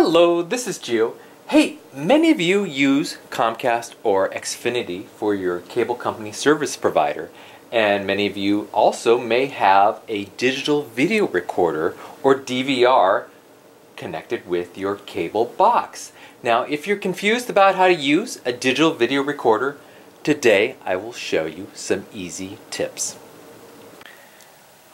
Hello, this is Geo. Hey, many of you use Comcast or Xfinity for your cable company service provider, and many of you also may have a digital video recorder or DVR connected with your cable box. Now, if you're confused about how to use a digital video recorder, today I will show you some easy tips.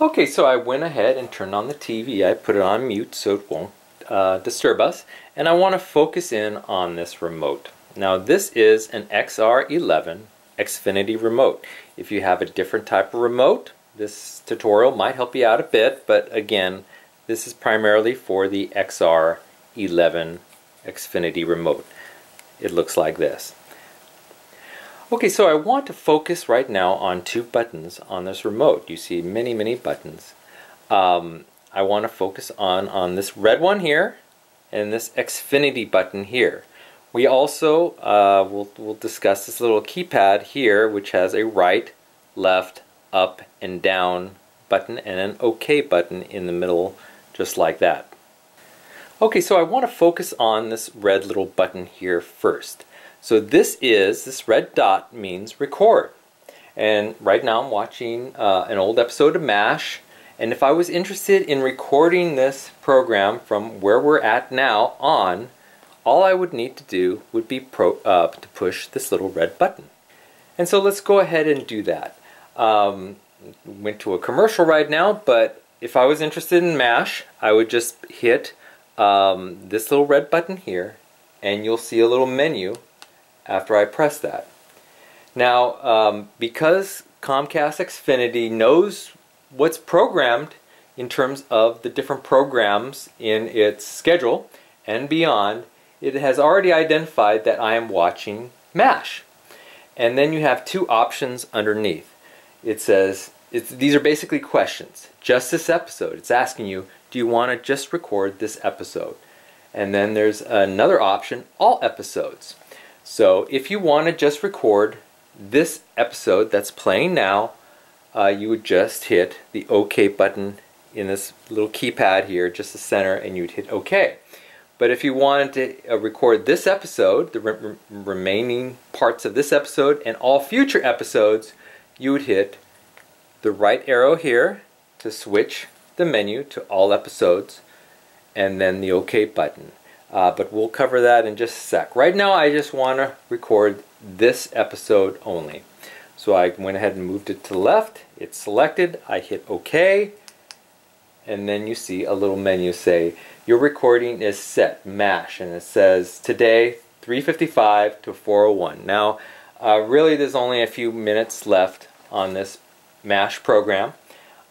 Okay, so I went ahead and turned on the TV. I put it on mute so it won't uh, disturb us and I want to focus in on this remote. Now this is an XR11 Xfinity remote. If you have a different type of remote this tutorial might help you out a bit but again this is primarily for the XR11 Xfinity remote. It looks like this. Okay, so I want to focus right now on two buttons on this remote. You see many, many buttons. Um, I want to focus on, on this red one here and this Xfinity button here. We also uh, will will discuss this little keypad here which has a right, left, up, and down button and an OK button in the middle just like that. Okay, so I want to focus on this red little button here first. So this is, this red dot means record. And right now I'm watching uh, an old episode of MASH and if I was interested in recording this program from where we're at now on, all I would need to do would be pro, uh, to push this little red button. And so let's go ahead and do that. Um, went to a commercial right now, but if I was interested in MASH, I would just hit um, this little red button here, and you'll see a little menu after I press that. Now, um, because Comcast Xfinity knows what's programmed in terms of the different programs in its schedule and beyond, it has already identified that I am watching MASH. And then you have two options underneath. It says, these are basically questions. Just this episode. It's asking you, do you want to just record this episode? And then there's another option, all episodes. So if you want to just record this episode that's playing now, uh, you would just hit the OK button in this little keypad here, just the center, and you'd hit OK. But if you wanted to uh, record this episode, the re remaining parts of this episode, and all future episodes, you would hit the right arrow here to switch the menu to all episodes, and then the OK button. Uh, but we'll cover that in just a sec. Right now I just want to record this episode only. So I went ahead and moved it to the left. It's selected. I hit OK. And then you see a little menu say, your recording is set, MASH. And it says today 355 to 401. Now, uh, really there's only a few minutes left on this MASH program.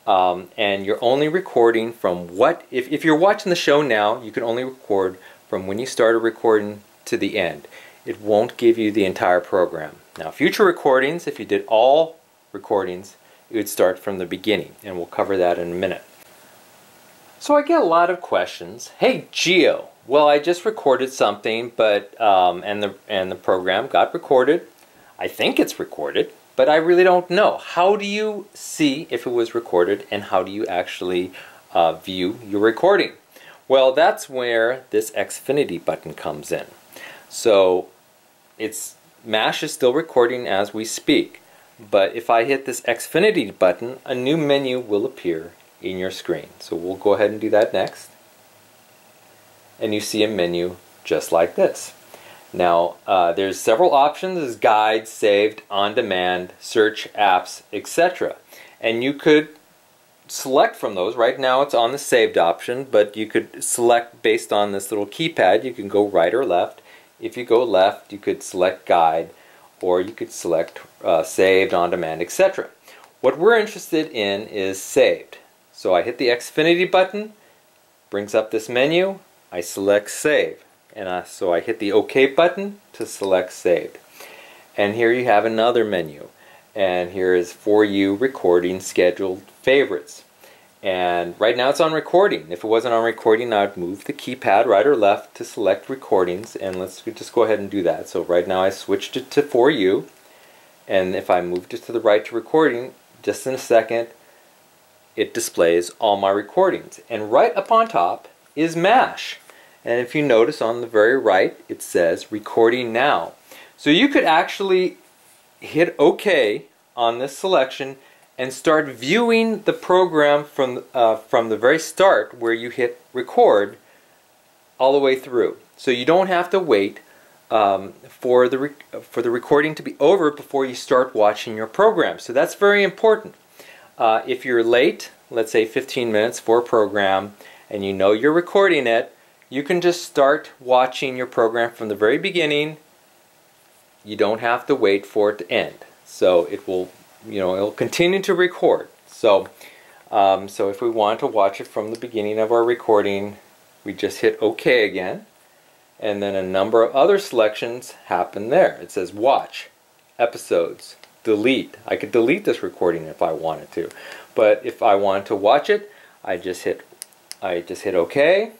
Um, and you're only recording from what, if, if you're watching the show now, you can only record from when you started recording to the end. It won't give you the entire program. Now future recordings, if you did all recordings, it would start from the beginning and we'll cover that in a minute. So I get a lot of questions. Hey Geo, well I just recorded something but um, and the and the program got recorded. I think it's recorded, but I really don't know. How do you see if it was recorded and how do you actually uh, view your recording? Well, that's where this Xfinity button comes in. So it's MASH is still recording as we speak, but if I hit this Xfinity button, a new menu will appear in your screen. So we'll go ahead and do that next. And you see a menu just like this. Now, uh, there's several options as guide, saved, on demand, search, apps, etc. And you could select from those. Right now it's on the saved option, but you could select based on this little keypad. You can go right or left. If you go left, you could select guide, or you could select uh, saved, on demand, etc. What we're interested in is saved. So I hit the Xfinity button, brings up this menu, I select save. And I, so I hit the OK button to select saved. And here you have another menu. And here is for you recording scheduled favorites. And right now it's on recording. If it wasn't on recording, I'd move the keypad right or left to select recordings. And let's just go ahead and do that. So right now I switched it to For You. And if I moved it to the right to recording, just in a second, it displays all my recordings. And right up on top is MASH. And if you notice on the very right, it says recording now. So you could actually hit OK on this selection and start viewing the program from, uh, from the very start where you hit record all the way through. So you don't have to wait um, for, the for the recording to be over before you start watching your program. So that's very important. Uh, if you're late, let's say 15 minutes for a program, and you know you're recording it, you can just start watching your program from the very beginning. You don't have to wait for it to end. So it will, you know, it'll continue to record. So, um, so if we want to watch it from the beginning of our recording, we just hit OK again. And then a number of other selections happen there. It says watch, episodes, delete. I could delete this recording if I wanted to. But if I want to watch it, I just hit I just hit OK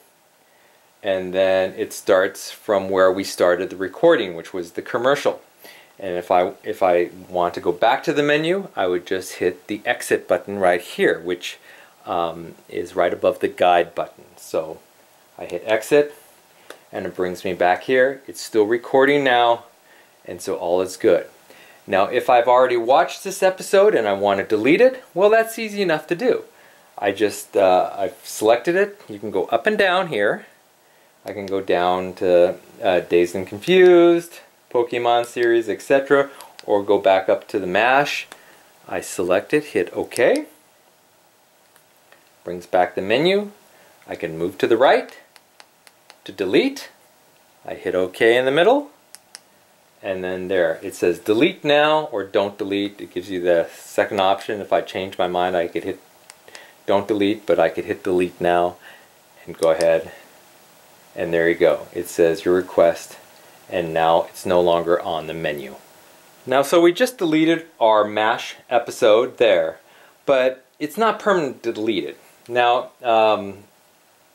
and then it starts from where we started the recording which was the commercial and if I if I want to go back to the menu I would just hit the exit button right here which um, is right above the guide button. So I hit exit and it brings me back here. It's still recording now and so all is good. Now if I've already watched this episode and I want to delete it well that's easy enough to do. I just uh, I've selected it. You can go up and down here. I can go down to uh, Dazed and Confused Pokemon series etc or go back up to the MASH. I select it hit OK. Brings back the menu. I can move to the right to delete. I hit OK in the middle. And then there it says delete now or don't delete. It gives you the second option. If I change my mind I could hit don't delete but I could hit delete now and go ahead. And there you go. It says your request and now it's no longer on the menu. Now so we just deleted our MASH episode there but it's not permanently deleted. Now um,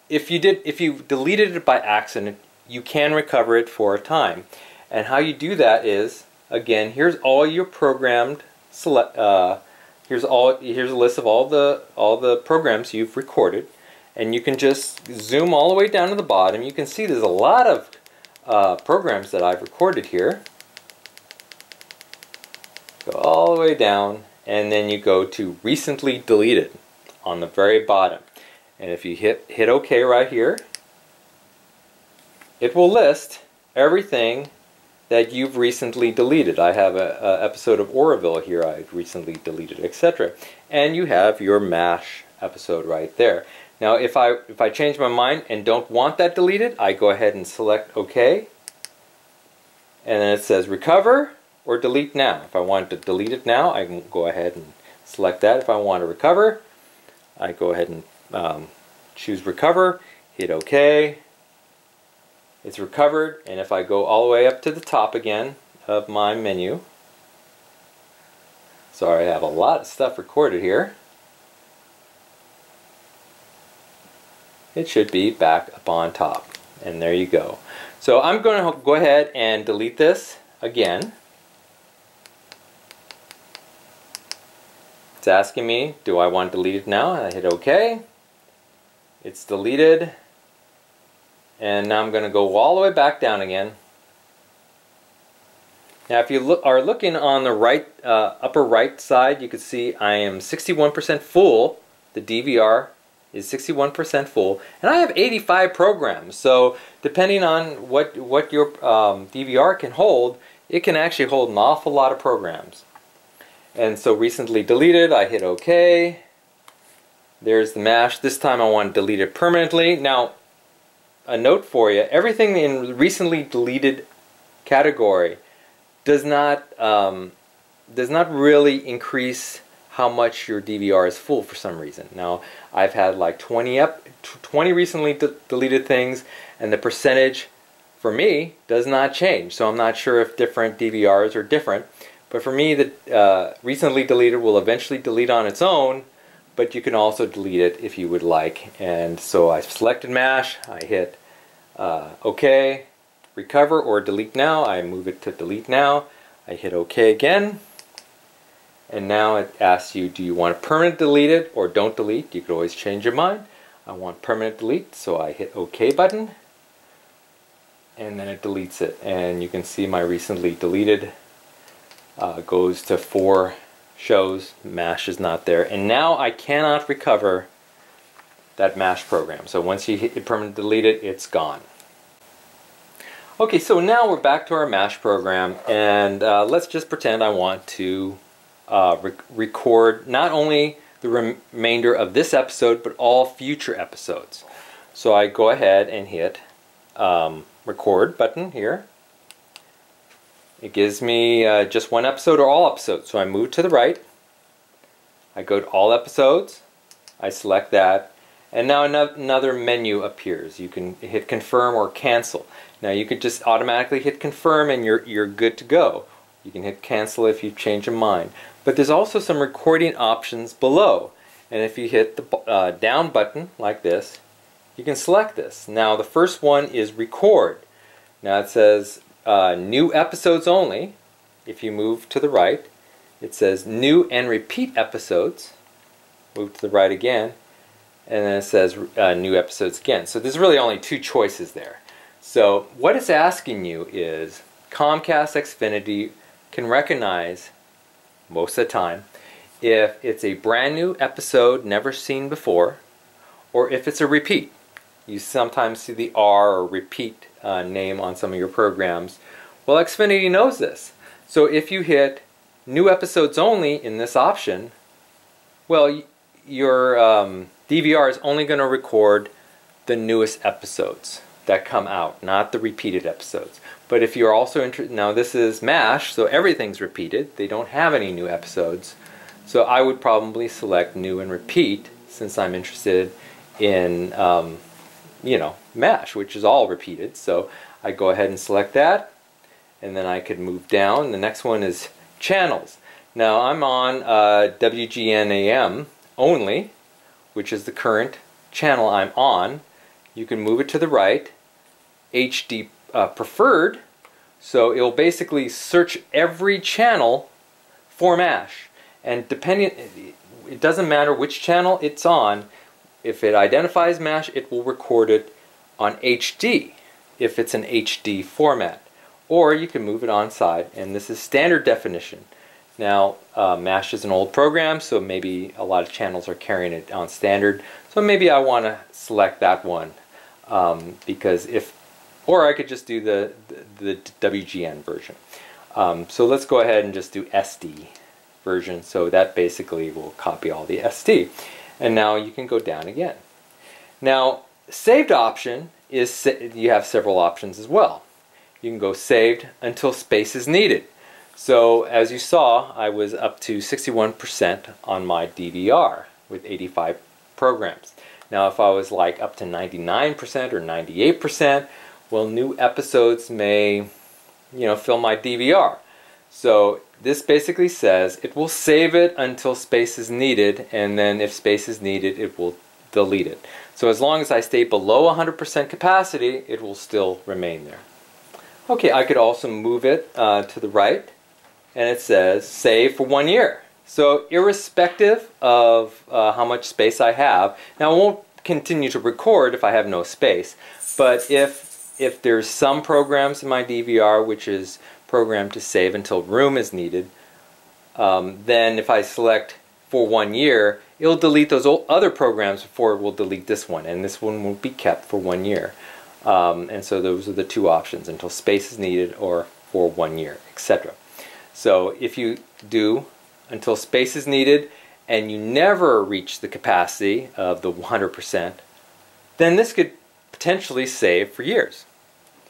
if you did if you deleted it by accident you can recover it for a time. And how you do that is again here's all your programmed select uh, here's all here's a list of all the all the programs you've recorded. And you can just zoom all the way down to the bottom. You can see there's a lot of uh, programs that I've recorded here go all the way down and then you go to recently deleted on the very bottom and if you hit hit OK right here it will list everything that you've recently deleted. I have an episode of Orville here I've recently deleted, etc. And you have your MASH episode right there. Now if I, if I change my mind and don't want that deleted, I go ahead and select OK. And then it says recover or delete now. If I want to delete it now, I can go ahead and select that. If I want to recover, I go ahead and um, choose recover, hit OK, it's recovered and if I go all the way up to the top again of my menu sorry I have a lot of stuff recorded here it should be back up on top. And there you go. So I'm going to go ahead and delete this again. It's asking me do I want to delete it now? I hit OK it's deleted. And now I'm going to go all the way back down again. Now if you look, are looking on the right uh, upper right side, you can see I am 61% full. The DVR is 61% full, and I have 85 programs. So depending on what what your um, DVR can hold, it can actually hold an awful lot of programs. And so recently deleted, I hit OK. There's the MASH. This time I want to delete it permanently. Now a note for you. Everything in recently deleted category does not um, does not really increase how much your DVR is full for some reason. Now I've had like 20 up 20 recently de deleted things and the percentage for me does not change. So I'm not sure if different DVRs are different. But for me, the uh, recently deleted will eventually delete on its own but you can also delete it if you would like. And so I selected MASH, I hit uh, OK, recover or delete now. I move it to delete now. I hit OK again. And now it asks you, do you want to permanent delete it or don't delete? You could always change your mind. I want permanent delete, so I hit OK button. and then it deletes it. And you can see my recently deleted uh, goes to four shows, MASH is not there. And now I cannot recover that MASH program. So once you hit permanently delete it, it's gone. Okay, so now we're back to our MASH program, and uh, let's just pretend I want to uh, re record not only the remainder of this episode, but all future episodes. So I go ahead and hit um, record button here. It gives me uh, just one episode or all episodes. So I move to the right. I go to all episodes. I select that. And now another menu appears. You can hit confirm or cancel. Now you could just automatically hit confirm and you're, you're good to go. You can hit cancel if you change your mind. But there's also some recording options below. And if you hit the uh, down button like this, you can select this. Now the first one is record. Now it says uh, new episodes only. If you move to the right, it says new and repeat episodes. Move to the right again, and then it says uh, new episodes again. So there's really only two choices there. So what it's asking you is Comcast Xfinity can recognize most of the time if it's a brand new episode never seen before or if it's a repeat. You sometimes see the R or repeat uh, name on some of your programs. Well, Xfinity knows this. So if you hit new episodes only in this option, well, your um, DVR is only going to record the newest episodes that come out, not the repeated episodes. But if you're also interested, now this is MASH, so everything's repeated. They don't have any new episodes. So I would probably select new and repeat since I'm interested in, um, you know, MASH, which is all repeated. So I go ahead and select that. And then I could move down. The next one is channels. Now I'm on uh, WGNAM only, which is the current channel I'm on. You can move it to the right HD uh, preferred. So it will basically search every channel for MASH. And depending, it doesn't matter which channel it's on, if it identifies MASH, it will record it on HD if it's an HD format. Or you can move it on side, and this is standard definition. Now, uh, MASH is an old program, so maybe a lot of channels are carrying it on standard. So maybe I want to select that one um, because if or I could just do the, the, the WGN version. Um, so let's go ahead and just do SD version. So that basically will copy all the SD. And now you can go down again. Now, saved option is you have several options as well. You can go saved until space is needed. So as you saw, I was up to 61% on my DVR with 85 programs. Now if I was like up to 99% or 98%, well, new episodes may, you know, fill my DVR. So this basically says it will save it until space is needed, and then if space is needed, it will delete it. So as long as I stay below 100% capacity, it will still remain there. Okay, I could also move it uh, to the right, and it says save for one year. So irrespective of uh, how much space I have, now I won't continue to record if I have no space, but if if there's some programs in my DVR which is programmed to save until room is needed, um, then if I select for one year, it'll delete those other programs before it will delete this one, and this one will be kept for one year. Um, and so those are the two options, until space is needed or for one year, etc. So if you do until space is needed and you never reach the capacity of the 100%, then this could potentially save for years.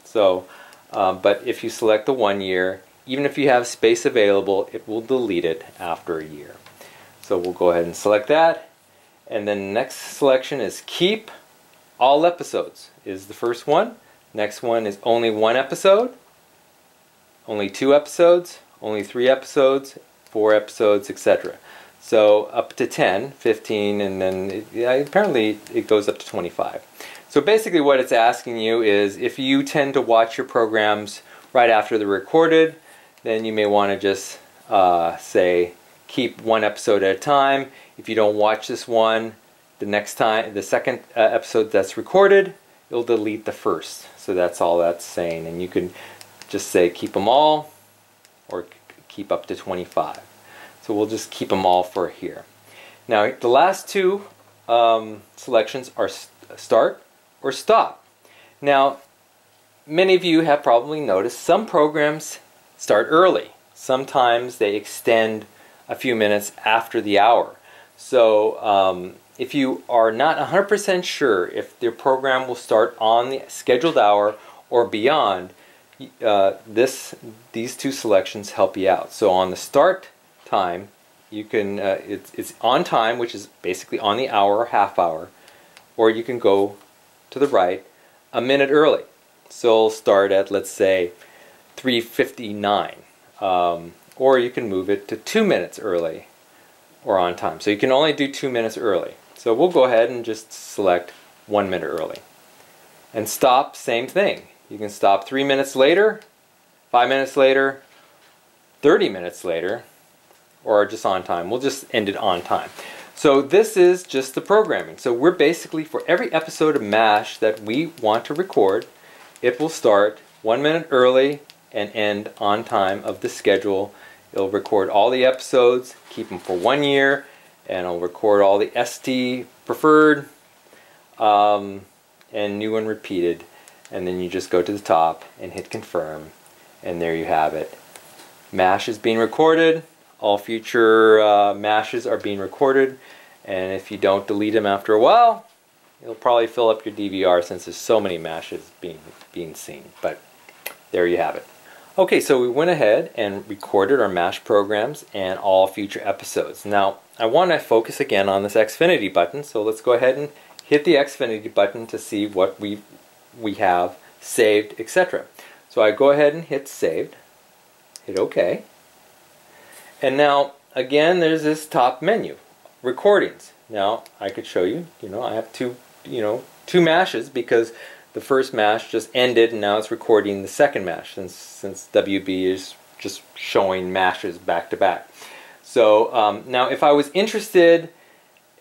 So, um, but if you select the one year, even if you have space available, it will delete it after a year. So we'll go ahead and select that. And then next selection is keep all episodes is the first one. Next one is only one episode, only two episodes, only three episodes, four episodes, etc. So up to 10, 15, and then it, yeah, apparently it goes up to 25. So basically what it's asking you is if you tend to watch your programs right after they're recorded, then you may want to just uh, say keep one episode at a time. If you don't watch this one, the next time, the second uh, episode that's recorded, it'll delete the first. So that's all that's saying. And you can just say keep them all or keep up to 25. So we'll just keep them all for here. Now the last two um, selections are start or stop. Now many of you have probably noticed some programs start early. Sometimes they extend a few minutes after the hour. So um, if you are not 100% sure if your program will start on the scheduled hour or beyond, uh, this these two selections help you out. So on the start time, you can uh, it's, it's on time, which is basically on the hour or half hour, or you can go to the right a minute early. So it'll start at let's say 3:59, um, or you can move it to two minutes early or on time. So you can only do two minutes early. So we'll go ahead and just select one minute early. And stop, same thing. You can stop three minutes later, five minutes later, 30 minutes later, or just on time. We'll just end it on time. So this is just the programming. So we're basically, for every episode of MASH that we want to record, it will start one minute early and end on time of the schedule. It'll record all the episodes, keep them for one year, and it'll record all the SD preferred um, and new and repeated and then you just go to the top and hit confirm and there you have it mash is being recorded all future uh, mashes are being recorded and if you don't delete them after a while it'll probably fill up your DVR since there's so many mashes being being seen but there you have it Okay, so we went ahead and recorded our MASH programs and all future episodes. Now, I want to focus again on this Xfinity button, so let's go ahead and hit the Xfinity button to see what we, we have saved, etc. So I go ahead and hit saved, hit OK. And now, again, there's this top menu, recordings. Now, I could show you, you know, I have two, you know, two mashes because the first mash just ended and now it's recording the second mash since, since WB is just showing mashes back to back. So um, now if I was interested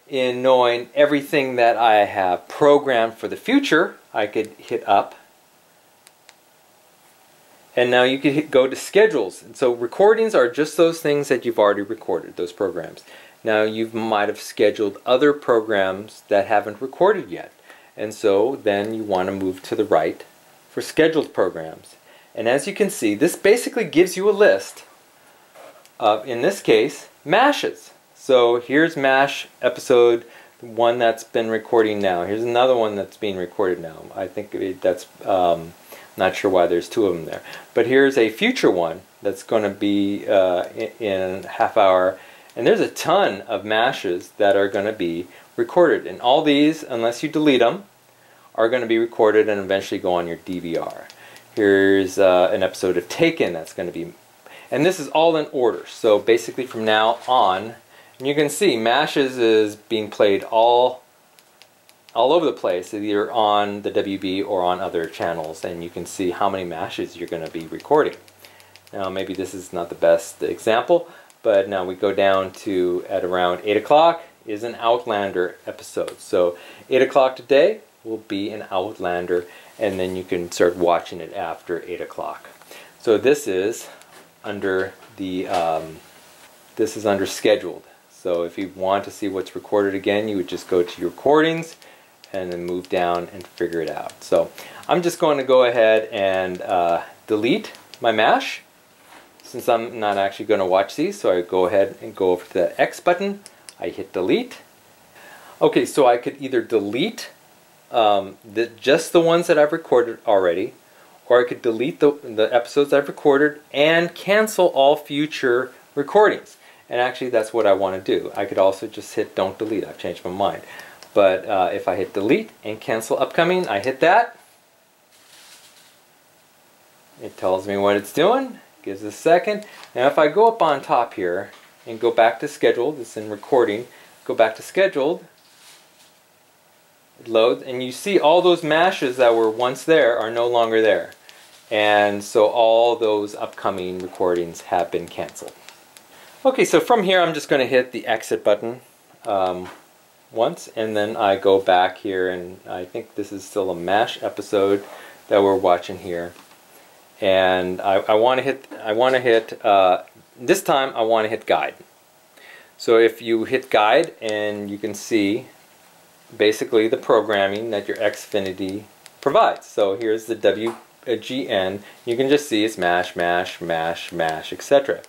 in knowing everything that I have programmed for the future, I could hit up. And now you can go to schedules. And so recordings are just those things that you've already recorded, those programs. Now you might have scheduled other programs that haven't recorded yet. And so then you want to move to the right for scheduled programs. And as you can see, this basically gives you a list of, in this case, MASHes. So here's MASH episode one that's been recording now. Here's another one that's being recorded now. I think that's, um, not sure why there's two of them there. But here's a future one that's going to be uh, in, in half hour. And there's a ton of MASHes that are going to be recorded. And all these, unless you delete them, are going to be recorded and eventually go on your DVR. Here's uh, an episode of Taken that's going to be, and this is all in order. So basically from now on, you can see Mashes is being played all all over the place, either on the WB or on other channels, and you can see how many mashes you're going to be recording. Now maybe this is not the best example, but now we go down to at around 8 o'clock, is an Outlander episode. So 8 o'clock today will be an Outlander and then you can start watching it after 8 o'clock. So this is under the um, this is under scheduled. So if you want to see what's recorded again, you would just go to your recordings and then move down and figure it out. So I'm just going to go ahead and uh, delete my MASH since I'm not actually going to watch these. So I go ahead and go over to the X button I hit delete. Okay, so I could either delete um, the, just the ones that I've recorded already, or I could delete the, the episodes I've recorded and cancel all future recordings. And actually that's what I want to do. I could also just hit don't delete. I've changed my mind. But uh, if I hit delete and cancel upcoming, I hit that. It tells me what it's doing. Gives a second. Now if I go up on top here and go back to scheduled, it's in recording, go back to scheduled, it loads, and you see all those mashes that were once there are no longer there. And so all those upcoming recordings have been canceled. Okay, so from here I'm just going to hit the exit button. Um, once and then I go back here and I think this is still a MASH episode that we're watching here. And I, I want to hit I want to hit uh, this time I want to hit guide. So if you hit guide and you can see basically the programming that your Xfinity provides. So here's the WGN you can just see it's MASH MASH MASH MASH etc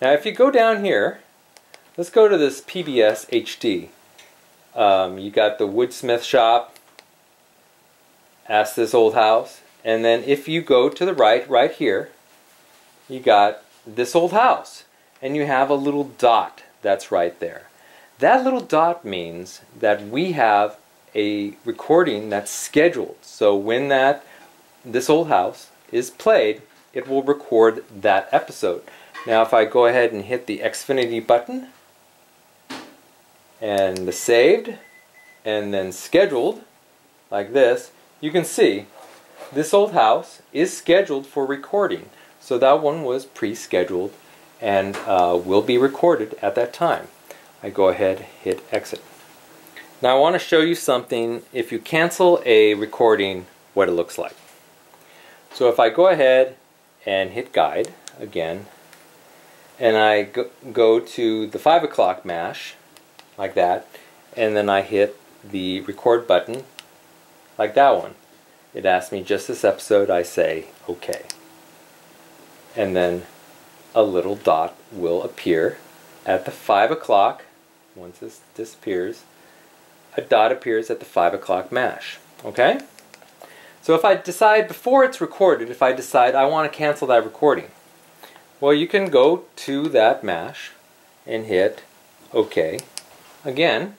now if you go down here let's go to this PBS HD um, you got the Woodsmith shop ask this old house and then if you go to the right, right here, you got this old house. And you have a little dot that's right there. That little dot means that we have a recording that's scheduled. So when that this old house is played, it will record that episode. Now if I go ahead and hit the Xfinity button and the saved and then scheduled like this, you can see this old house is scheduled for recording. So that one was pre-scheduled and uh, will be recorded at that time. I go ahead, hit exit. Now I want to show you something, if you cancel a recording, what it looks like. So if I go ahead and hit guide again, and I go, go to the 5 o'clock MASH, like that, and then I hit the record button, like that one. It asks me just this episode, I say okay. And then a little dot will appear at the 5 o'clock, once this disappears, a dot appears at the 5 o'clock mash. Okay? So if I decide before it's recorded, if I decide I want to cancel that recording, well you can go to that mash and hit OK. Again,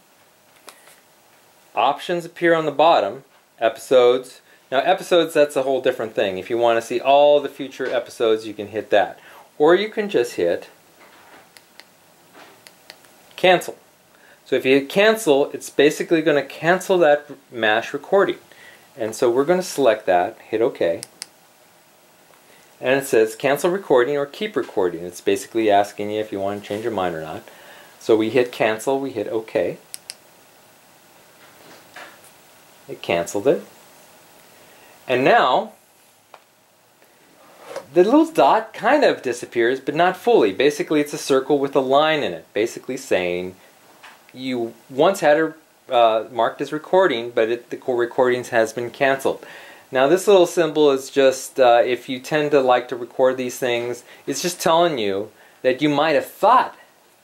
options appear on the bottom, episodes, now episodes, that's a whole different thing. If you want to see all the future episodes, you can hit that. Or you can just hit cancel. So if you hit cancel, it's basically going to cancel that MASH recording. And so we're going to select that, hit OK. And it says cancel recording or keep recording. It's basically asking you if you want to change your mind or not. So we hit cancel, we hit OK. It canceled it. And now, the little dot kind of disappears, but not fully. Basically, it's a circle with a line in it, basically saying you once had it uh, marked as recording, but it, the core recordings has been canceled. Now this little symbol is just, uh, if you tend to like to record these things, it's just telling you that you might have thought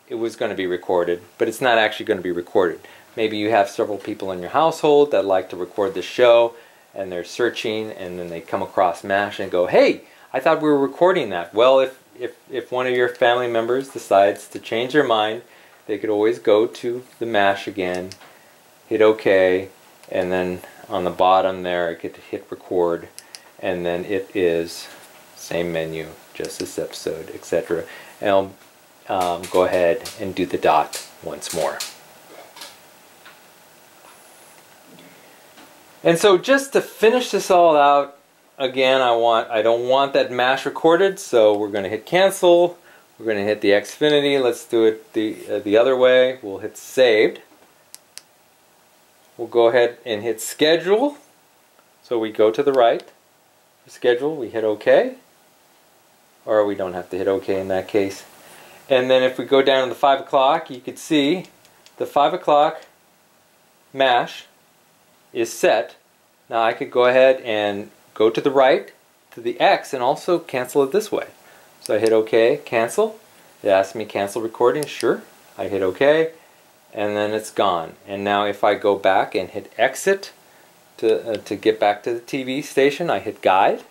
it was going to be recorded, but it's not actually going to be recorded. Maybe you have several people in your household that like to record the show, and they're searching and then they come across MASH and go, hey, I thought we were recording that. Well, if, if, if one of your family members decides to change their mind, they could always go to the MASH again, hit OK, and then on the bottom there I could hit record, and then it is same menu, just this episode, etc. And I'll um, go ahead and do the dot once more. And so just to finish this all out, again, I want I don't want that mash recorded, so we're going to hit cancel. We're going to hit the Xfinity. Let's do it the uh, the other way. We'll hit saved. We'll go ahead and hit schedule. So we go to the right, schedule, we hit OK. Or we don't have to hit OK in that case. And then if we go down to the 5 o'clock, you can see the 5 o'clock mash is set, now I could go ahead and go to the right to the X and also cancel it this way. So I hit OK, cancel. It asks me cancel recording, sure. I hit OK and then it's gone. And now if I go back and hit exit to, uh, to get back to the TV station, I hit guide,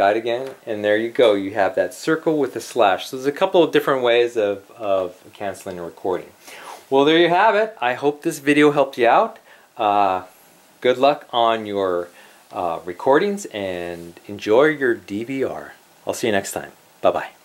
guide again, and there you go. You have that circle with the slash. So there's a couple of different ways of, of canceling a recording. Well, there you have it. I hope this video helped you out. Uh, good luck on your uh, recordings and enjoy your DVR. I'll see you next time. Bye-bye.